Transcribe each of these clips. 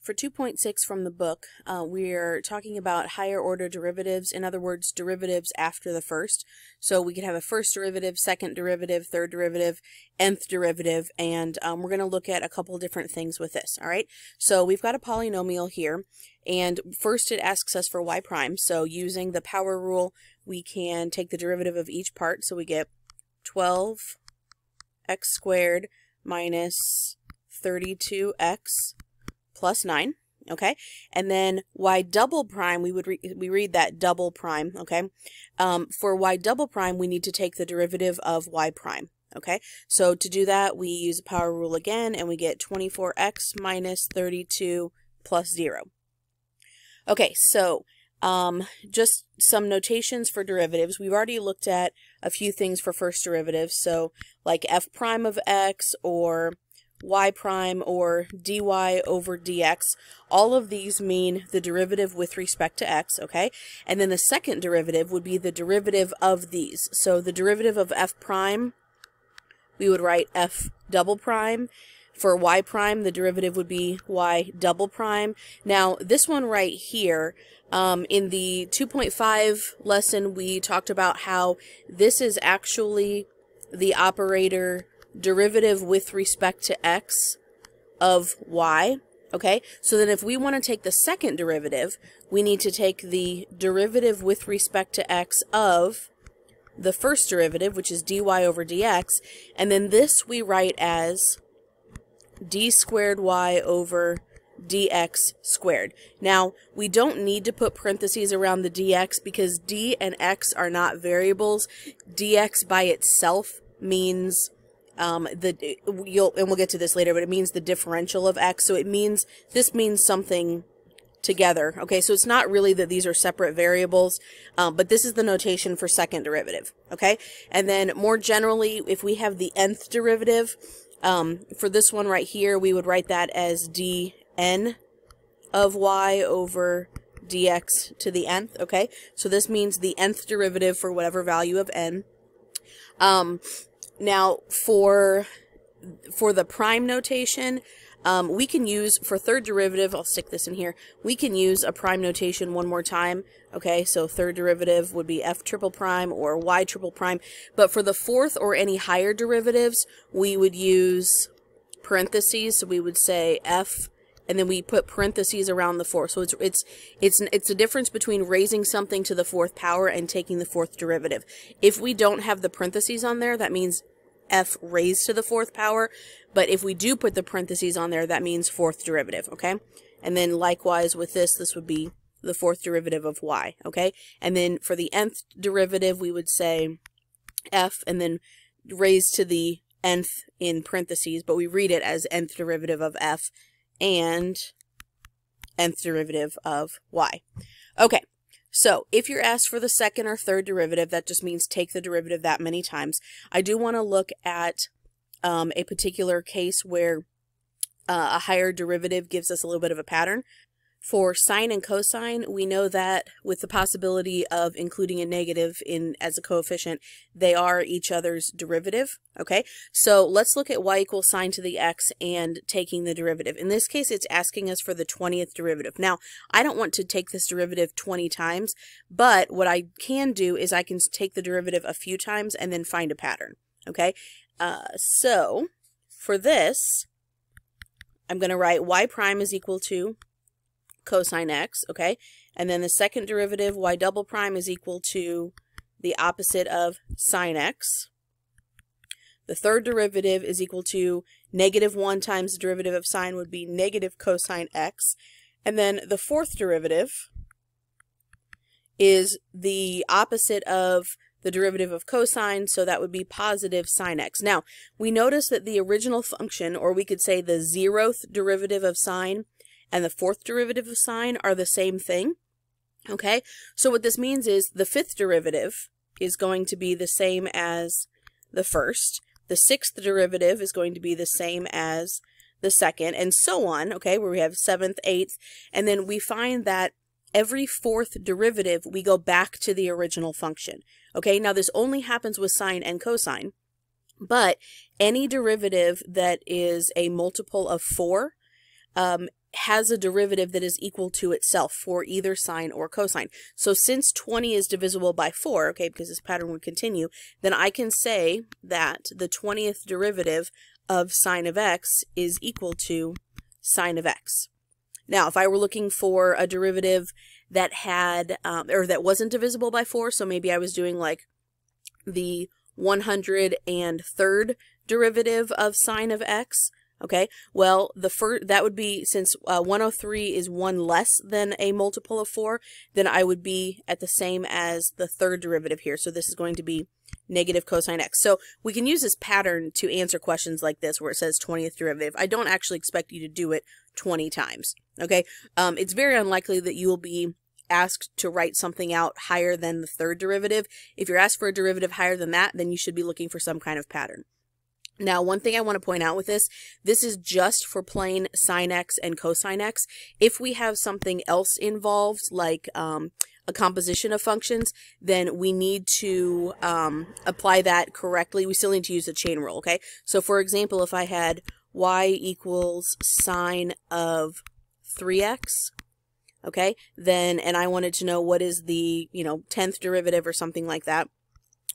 For 2.6 from the book, uh, we're talking about higher order derivatives, in other words, derivatives after the first. So we could have a first derivative, second derivative, third derivative, nth derivative, and um, we're going to look at a couple different things with this, all right? So we've got a polynomial here, and first it asks us for y prime. So using the power rule, we can take the derivative of each part, so we get 12x squared minus 32x plus 9, okay? And then y double prime, we would re we read that double prime, okay? Um, for y double prime, we need to take the derivative of y prime, okay? So to do that, we use the power rule again, and we get 24x minus 32 plus 0. Okay, so um, just some notations for derivatives. We've already looked at a few things for first derivatives, so like f prime of x or y prime or dy over dx. All of these mean the derivative with respect to x, okay? And then the second derivative would be the derivative of these. So the derivative of f prime, we would write f double prime. For y prime, the derivative would be y double prime. Now, this one right here, um, in the 2.5 lesson, we talked about how this is actually the operator derivative with respect to x of y. Okay, so then if we want to take the second derivative, we need to take the derivative with respect to x of the first derivative, which is dy over dx, and then this we write as d squared y over dx squared. Now, we don't need to put parentheses around the dx because d and x are not variables. dx by itself means um, the you'll and we'll get to this later, but it means the differential of x. So it means this means something together. Okay, so it's not really that these are separate variables, um, but this is the notation for second derivative. Okay, and then more generally, if we have the nth derivative, um, for this one right here, we would write that as dn of y over dx to the nth. Okay, so this means the nth derivative for whatever value of n. Um, now, for for the prime notation, um, we can use, for third derivative, I'll stick this in here, we can use a prime notation one more time. Okay, so third derivative would be f triple prime or y triple prime. But for the fourth or any higher derivatives, we would use parentheses. So we would say f and then we put parentheses around the fourth. So it's it's it's it's a difference between raising something to the fourth power and taking the fourth derivative. If we don't have the parentheses on there, that means f raised to the fourth power. But if we do put the parentheses on there, that means fourth derivative, okay? And then likewise with this, this would be the fourth derivative of y, okay? And then for the nth derivative, we would say f and then raised to the nth in parentheses, but we read it as nth derivative of f and nth derivative of y. Okay, so if you're asked for the second or third derivative, that just means take the derivative that many times. I do want to look at um, a particular case where uh, a higher derivative gives us a little bit of a pattern. For sine and cosine, we know that with the possibility of including a negative in as a coefficient, they are each other's derivative, okay? So let's look at y equals sine to the x and taking the derivative. In this case, it's asking us for the 20th derivative. Now, I don't want to take this derivative 20 times, but what I can do is I can take the derivative a few times and then find a pattern, okay? Uh, so, for this, I'm going to write y prime is equal to cosine x, okay? And then the second derivative, y double prime, is equal to the opposite of sine x. The third derivative is equal to negative 1 times the derivative of sine would be negative cosine x. And then the fourth derivative is the opposite of the derivative of cosine, so that would be positive sine x. Now, we notice that the original function, or we could say the zeroth derivative of sine, and the fourth derivative of sine are the same thing. Okay, so what this means is the fifth derivative is going to be the same as the first. The sixth derivative is going to be the same as the second, and so on, okay, where we have seventh, eighth, and then we find that every fourth derivative, we go back to the original function. Okay, now this only happens with sine and cosine, but any derivative that is a multiple of 4 um, has a derivative that is equal to itself for either sine or cosine. So since 20 is divisible by 4, okay, because this pattern would continue, then I can say that the 20th derivative of sine of x is equal to sine of x. Now, if I were looking for a derivative that had, um, or that wasn't divisible by 4, so maybe I was doing like the 103rd derivative of sine of x, Okay, well, the first that would be since uh, 103 is one less than a multiple of 4, then I would be at the same as the third derivative here. So this is going to be negative cosine x. So we can use this pattern to answer questions like this where it says 20th derivative. I don't actually expect you to do it 20 times. Okay, um, it's very unlikely that you will be asked to write something out higher than the third derivative. If you're asked for a derivative higher than that, then you should be looking for some kind of pattern. Now, one thing I want to point out with this, this is just for plain sine x and cosine x. If we have something else involved, like um, a composition of functions, then we need to um, apply that correctly. We still need to use the chain rule, okay? So, for example, if I had y equals sine of 3x, okay, then, and I wanted to know what is the, you know, 10th derivative or something like that,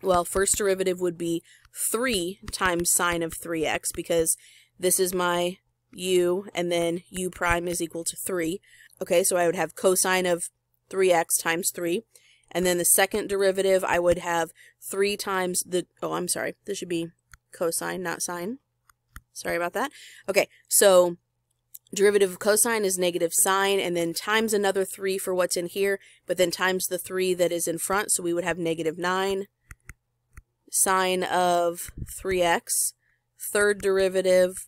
well, first derivative would be 3 times sine of 3x because this is my u and then u prime is equal to 3. Okay, so I would have cosine of 3x times 3. And then the second derivative, I would have 3 times the, oh, I'm sorry, this should be cosine, not sine. Sorry about that. Okay, so derivative of cosine is negative sine, and then times another 3 for what's in here, but then times the 3 that is in front, so we would have negative 9 sine of 3x. Third derivative,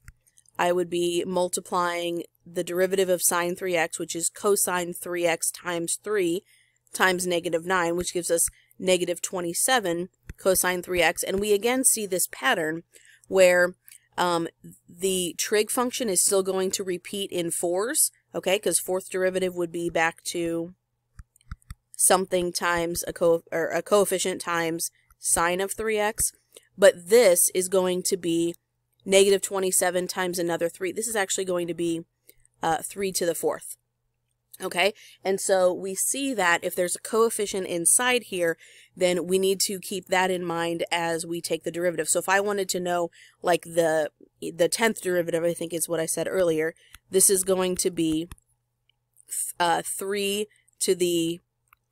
I would be multiplying the derivative of sine 3x, which is cosine 3x times 3 times negative 9, which gives us negative 27 cosine 3x. And we again see this pattern where um, the trig function is still going to repeat in fours, okay, because fourth derivative would be back to something times a, co or a coefficient times sine of 3x, but this is going to be negative 27 times another 3. This is actually going to be uh, 3 to the fourth. Okay, and so we see that if there's a coefficient inside here, then we need to keep that in mind as we take the derivative. So if I wanted to know, like, the the 10th derivative, I think is what I said earlier, this is going to be uh, 3 to the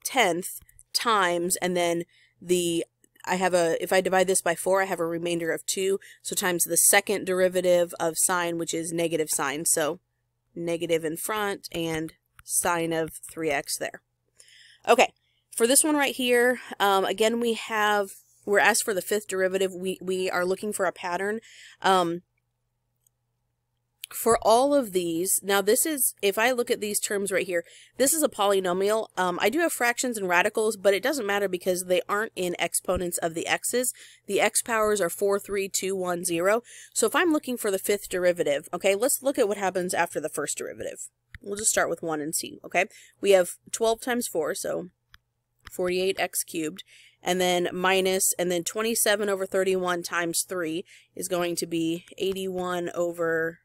10th times, and then the I have a, if I divide this by 4, I have a remainder of 2, so times the second derivative of sine, which is negative sine, so negative in front and sine of 3x there. Okay, for this one right here, um, again, we have, we're asked for the fifth derivative. We, we are looking for a pattern. Um, for all of these, now this is, if I look at these terms right here, this is a polynomial. Um, I do have fractions and radicals, but it doesn't matter because they aren't in exponents of the x's. The x powers are 4, 3, 2, 1, 0. So if I'm looking for the fifth derivative, okay, let's look at what happens after the first derivative. We'll just start with 1 and see, okay? We have 12 times 4, so 48x cubed and then minus, and then 27 over 31 times 3 is going to be 81 over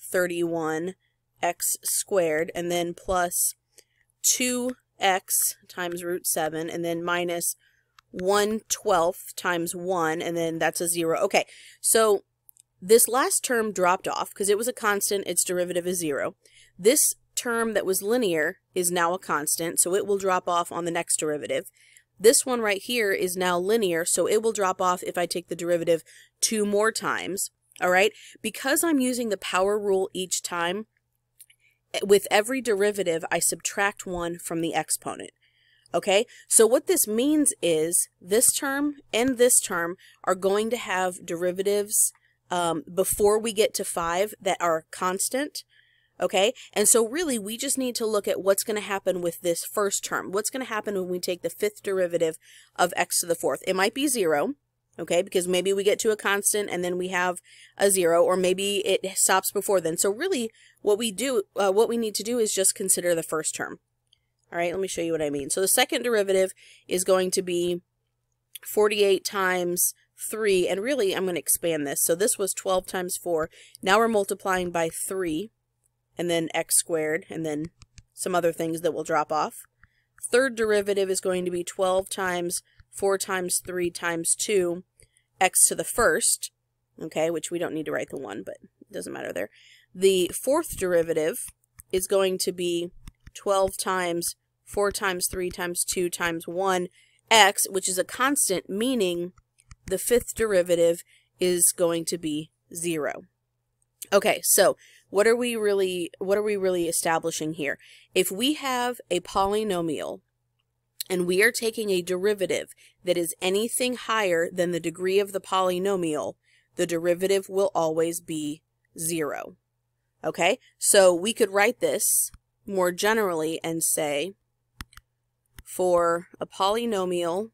31 x squared, and then plus 2x times root 7, and then minus 1 12th times 1, and then that's a 0. Okay, so this last term dropped off because it was a constant, its derivative is 0. This term that was linear is now a constant, so it will drop off on the next derivative. This one right here is now linear, so it will drop off if I take the derivative two more times. All right. Because I'm using the power rule each time, eh, with every derivative, I subtract one from the exponent. Okay, so what this means is this term and this term are going to have derivatives um, before we get to 5 that are constant. Okay, and so really we just need to look at what's going to happen with this first term. What's going to happen when we take the fifth derivative of x to the fourth? It might be 0 okay? Because maybe we get to a constant and then we have a zero, or maybe it stops before then. So really, what we do, uh, what we need to do is just consider the first term. All right, let me show you what I mean. So the second derivative is going to be 48 times 3, and really I'm going to expand this. So this was 12 times 4. Now we're multiplying by 3, and then x squared, and then some other things that will drop off. Third derivative is going to be 12 times 4 times 3 times 2 x to the first, okay, which we don't need to write the 1, but it doesn't matter there. The fourth derivative is going to be 12 times 4 times 3 times 2 times 1 x, which is a constant, meaning the fifth derivative is going to be 0. Okay, so what are we really what are we really establishing here? If we have a polynomial and we are taking a derivative that is anything higher than the degree of the polynomial, the derivative will always be 0. Okay, so we could write this more generally and say for a polynomial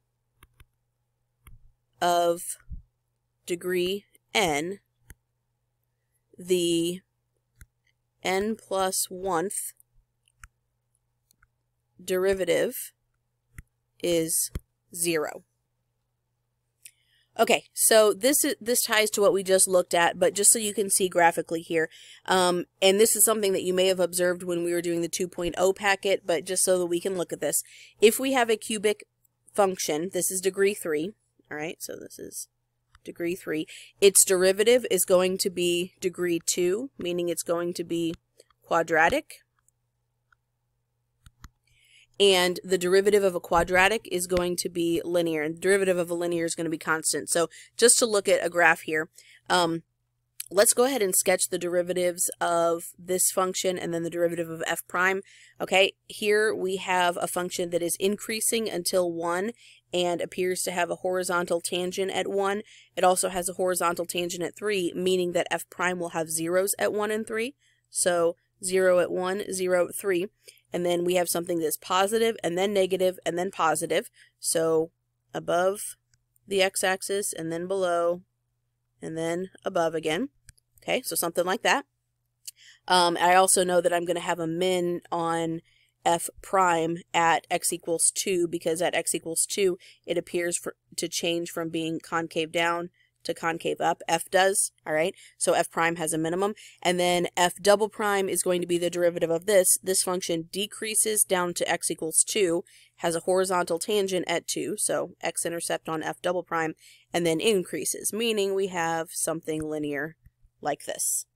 of degree n, the n plus 1th derivative is 0. Okay, so this is, this ties to what we just looked at, but just so you can see graphically here, um, and this is something that you may have observed when we were doing the 2.0 packet, but just so that we can look at this. If we have a cubic function, this is degree 3, all right, so this is degree 3, its derivative is going to be degree 2, meaning it's going to be quadratic, and the derivative of a quadratic is going to be linear, and the derivative of a linear is going to be constant. So just to look at a graph here, um, let's go ahead and sketch the derivatives of this function and then the derivative of f prime. Okay, here we have a function that is increasing until 1 and appears to have a horizontal tangent at 1. It also has a horizontal tangent at 3, meaning that f prime will have zeros at 1 and 3. So 0 at 1, 0 at 3 and then we have something that's positive and then negative and then positive. So above the x-axis and then below and then above again. Okay, so something like that. Um, I also know that I'm going to have a min on f prime at x equals 2 because at x equals 2 it appears for, to change from being concave down to concave up. F does, all right? So F prime has a minimum. And then F double prime is going to be the derivative of this. This function decreases down to x equals 2, has a horizontal tangent at 2, so x-intercept on F double prime, and then increases, meaning we have something linear like this.